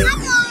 Alô?